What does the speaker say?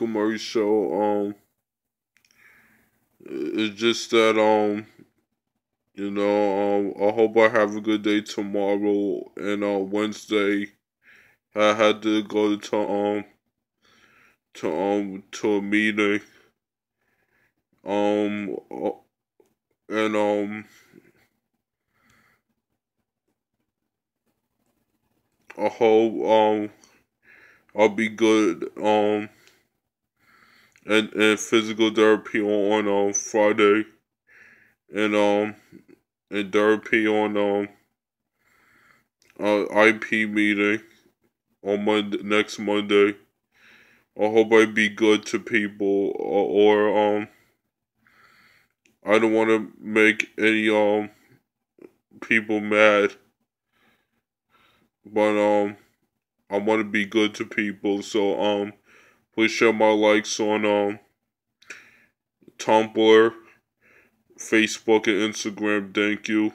Michael Murray show. Um, it's just that um, you know, um, I hope I have a good day tomorrow and on uh, Wednesday. I had to go to um to um to a meeting. Um uh, and um I hope um I'll be good um and and physical therapy on um Friday and um and therapy on um uh, IP meeting on Monday next Monday. I hope I be good to people or, or um I don't want to make any um people mad. But um I want to be good to people, so um please share my likes on um Tumblr, Facebook and Instagram. Thank you.